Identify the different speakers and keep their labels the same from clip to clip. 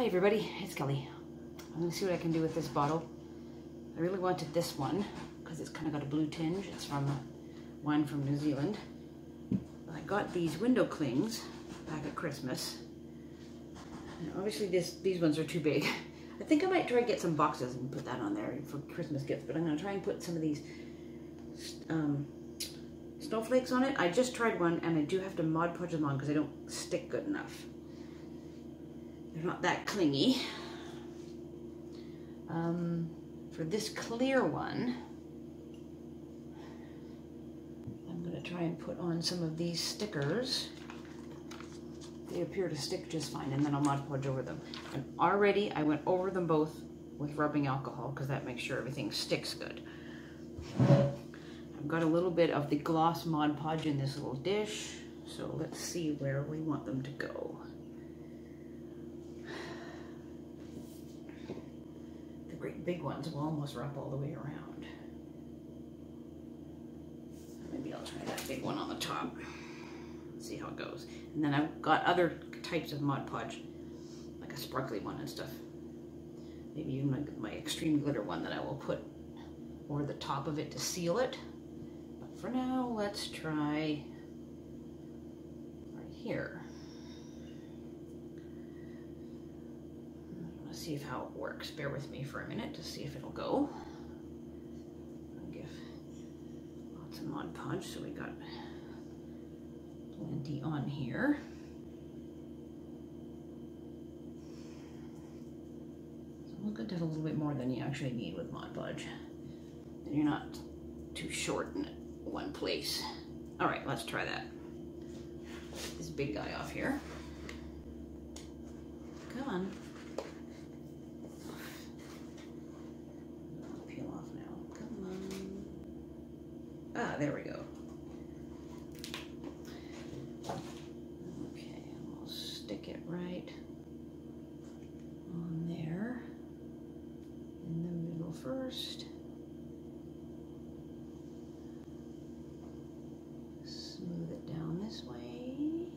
Speaker 1: Hi everybody, it's Kelley. I'm gonna see what I can do with this bottle. I really wanted this one because it's kind of got a blue tinge. It's from wine from New Zealand. I got these window clings back at Christmas. And obviously this these ones are too big. I think I might try to get some boxes and put that on there for Christmas gifts, but I'm gonna try and put some of these um, snowflakes on it. I just tried one and I do have to Mod Podge them on because they don't stick good enough. They're not that clingy. Um, for this clear one, I'm going to try and put on some of these stickers. They appear to stick just fine, and then I'll Mod Podge over them. And already I went over them both with rubbing alcohol because that makes sure everything sticks good. I've got a little bit of the gloss Mod Podge in this little dish, so let's see where we want them to go. Big ones will almost wrap all the way around. Maybe I'll try that big one on the top. See how it goes. And then I've got other types of Mod Podge, like a sparkly one and stuff. Maybe even my, my extreme glitter one that I will put over the top of it to seal it. But for now, let's try right here. See if how it works. Bear with me for a minute to see if it'll go. Give lots of Mod Podge, so we got plenty on here. So it's good to have a little bit more than you actually need with Mod Podge. And you're not too short in one place. All right, let's try that. This big guy off here. Come on. There we go. Okay, we'll stick it right on there in the middle first. Smooth it down this way.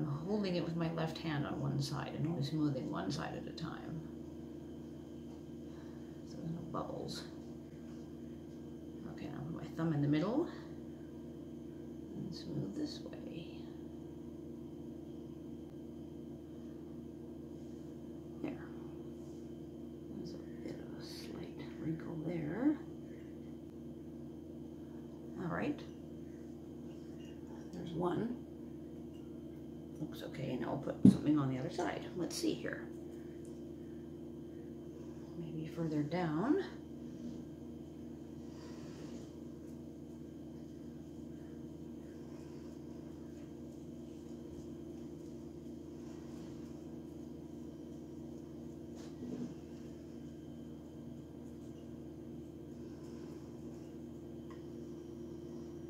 Speaker 1: I'm holding it with my left hand on one side and only smoothing one side at a time bubbles. Okay, now put my thumb in the middle and smooth this way. There. There's a bit of a slight wrinkle there. All right. There's one. Looks okay. Now I'll put something on the other side. Let's see here further down.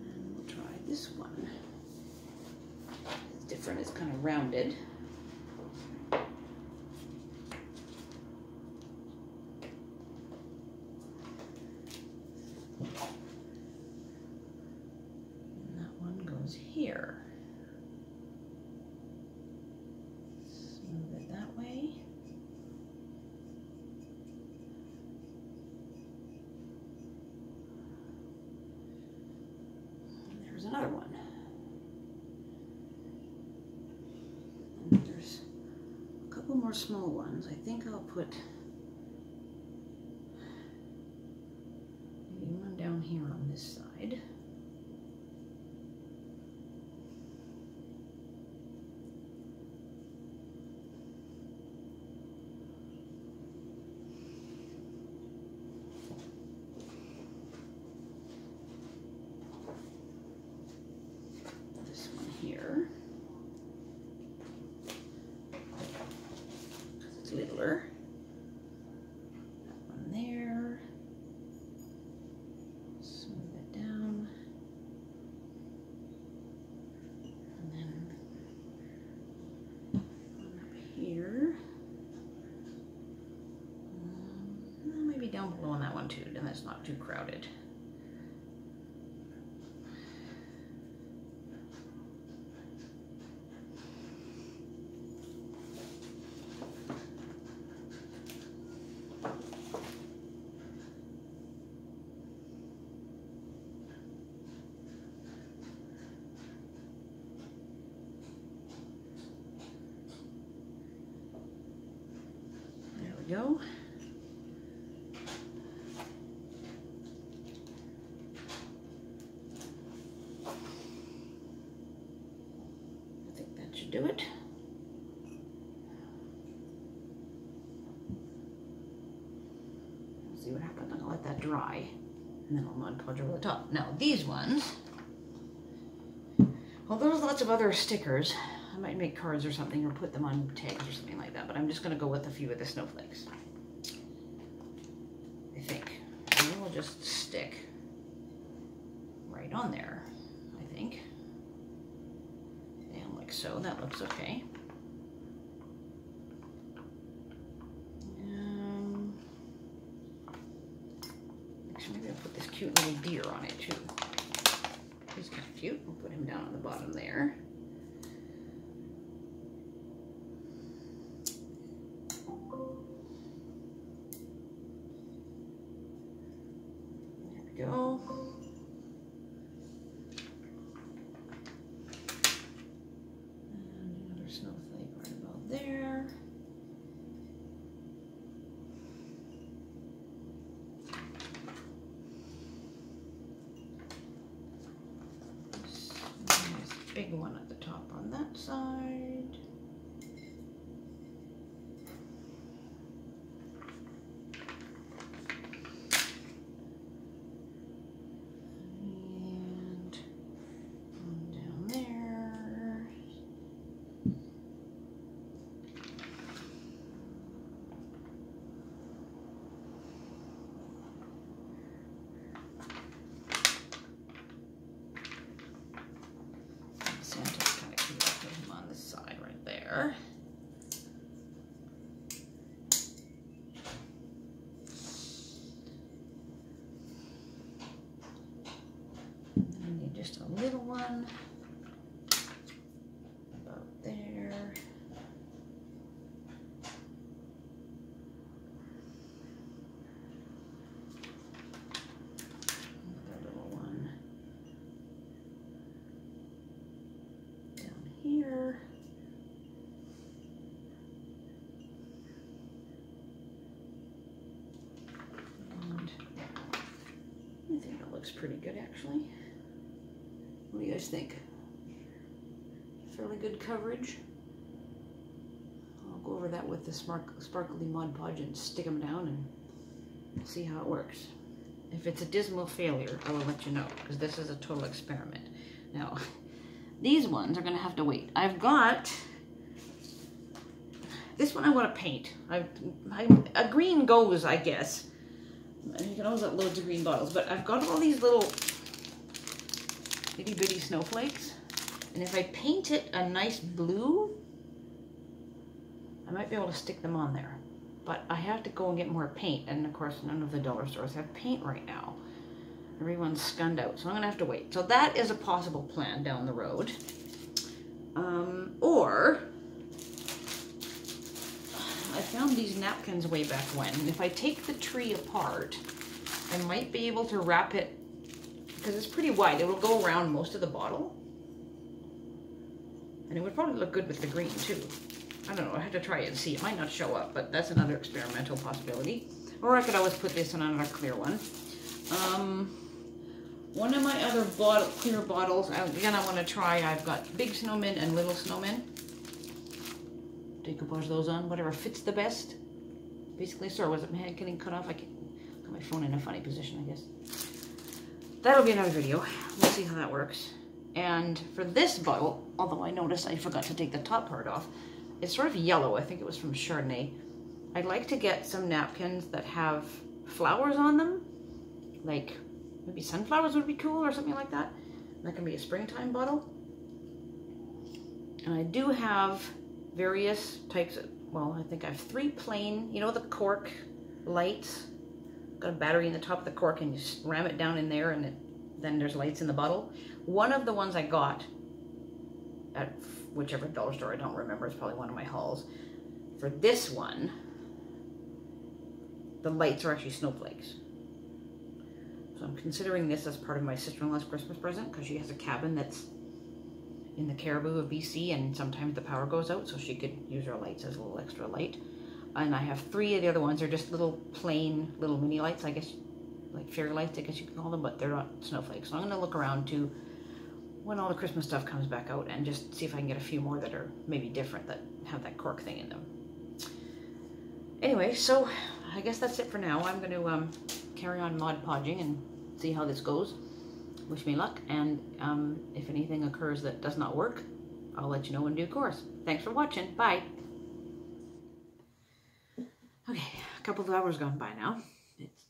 Speaker 1: And we'll try this one. It's different, it's kind of rounded. here. Smooth it that way. And there's another one. And there's a couple more small ones. I think I'll put and that's not too crowded. go. Do it. Let's see what happens. I'm gonna let that dry and then I'll Podge over the top. Now these ones, well there's lots of other stickers. I might make cards or something or put them on tags or something like that, but I'm just gonna go with a few of the snowflakes. I think. And then we'll just stick right on there, I think. Like so, that looks okay. Um, actually, maybe I'll put this cute little deer on it too. He's kind of cute. We'll put him down on the bottom. There we go. And another snowflake right about there. Nice big one at the top on that side. And one down there. Santa's kind of cute. I'll put him on this side right there. And then we need just a little one about there. Another little one down here. I think that looks pretty good actually. Guys think? Fairly good coverage. I'll go over that with the spark sparkly Mod Podge and stick them down and see how it works. If it's a dismal failure, I will let you know because this is a total experiment. Now, these ones are gonna have to wait. I've got this one I want to paint. I, I a green goes, I guess. You can always get loads of green bottles, but I've got all these little itty bitty snowflakes. And if I paint it a nice blue, I might be able to stick them on there. But I have to go and get more paint. And of course, none of the dollar stores have paint right now. Everyone's skunned out, so I'm gonna have to wait. So that is a possible plan down the road. Um, or, I found these napkins way back when. If I take the tree apart, I might be able to wrap it, because it's pretty wide. It will go around most of the bottle. And it would probably look good with the green too. I don't know, I have to try it and see. It might not show up, but that's another experimental possibility. Or I could always put this in another clear one. Um, one of my other bottle, clear bottles, again, I want to try, I've got big snowmen and little snowmen. Decoupage those on, whatever fits the best. Basically, sorry, was it my head getting cut off? I got my phone in a funny position, I guess. That'll be another video. We'll see how that works. And for this bottle, although I noticed I forgot to take the top part off, it's sort of yellow. I think it was from Chardonnay. I'd like to get some napkins that have flowers on them. Like maybe sunflowers would be cool or something like that. That can be a springtime bottle. And I do have various types of, well, I think I have three plain, you know the cork lights? Got a battery in the top of the cork and you ram it down in there and it, then there's lights in the bottle. One of the ones I got at whichever dollar store, I don't remember, it's probably one of my hauls. For this one, the lights are actually snowflakes. So I'm considering this as part of my sister-in-law's Christmas present because she has a cabin that's in the Cariboo of BC and sometimes the power goes out so she could use her lights as a little extra light. And I have three of the other ones. They're just little plain little mini lights, I guess, like fairy lights, I guess you can call them, but they're not snowflakes. So I'm going to look around to when all the Christmas stuff comes back out and just see if I can get a few more that are maybe different that have that cork thing in them. Anyway, so I guess that's it for now. I'm going to um, carry on Mod Podging and see how this goes. Wish me luck, and um, if anything occurs that does not work, I'll let you know in due course. Thanks for watching. Bye. Okay, a couple of hours gone by now. It's,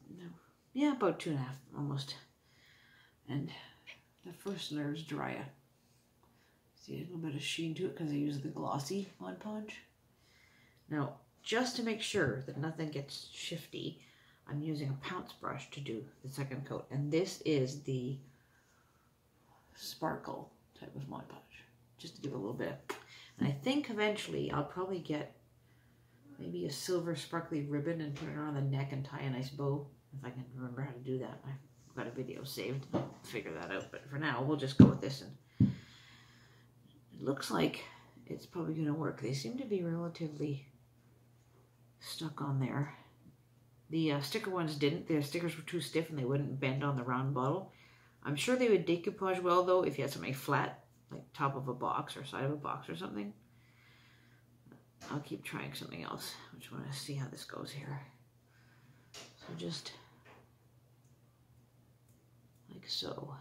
Speaker 1: yeah, about two and a half, almost. And the first layer is drier. See a little bit of sheen to it because I use the glossy Mod Podge. Now, just to make sure that nothing gets shifty, I'm using a pounce brush to do the second coat. And this is the sparkle type of Mod Podge, just to give a little bit. And I think eventually I'll probably get maybe a silver sparkly ribbon and put it around the neck and tie a nice bow, if I can remember how to do that. I've got a video saved. I'll figure that out. But for now, we'll just go with this. And it looks like it's probably going to work. They seem to be relatively stuck on there. The uh, sticker ones didn't. The stickers were too stiff and they wouldn't bend on the round bottle. I'm sure they would decoupage well though if you had something flat, like top of a box or side of a box or something. I'll keep trying something else. I just want to see how this goes here. So just like so.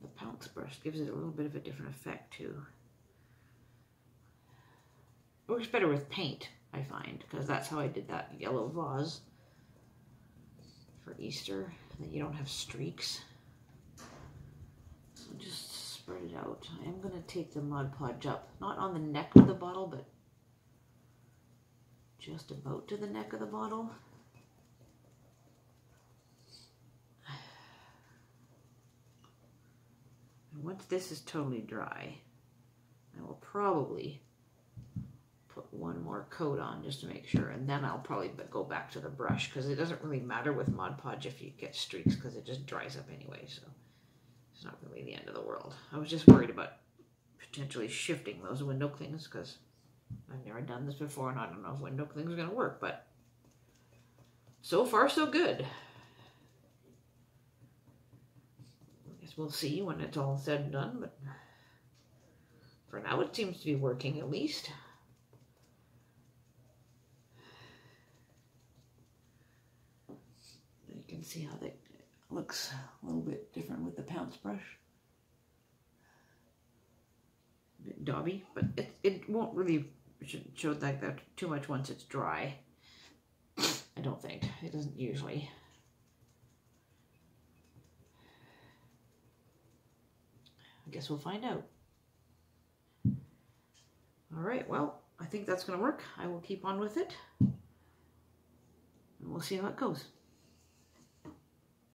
Speaker 1: The pounce brush gives it a little bit of a different effect too. It works better with paint, I find, because that's how I did that yellow vase for Easter, that you don't have streaks. So just spread it out. I am going to take the Mod Podge up, not on the neck of the bottle, but just about to the neck of the bottle. And once this is totally dry, I will probably put one more coat on just to make sure, and then I'll probably go back to the brush because it doesn't really matter with Mod Podge if you get streaks because it just dries up anyway, so it's not really the end of the world. I was just worried about potentially shifting those window clings because I've never done this before and I don't know if window clings are going to work, but so far so good. I guess we'll see when it's all said and done, but for now it seems to be working at least. You can see how that looks a little bit different with the pounce brush. A bit dauby, but it, it won't really show like that too much once it's dry. I don't think. It doesn't usually. I guess we'll find out. All right, well, I think that's going to work. I will keep on with it. And we'll see how it goes.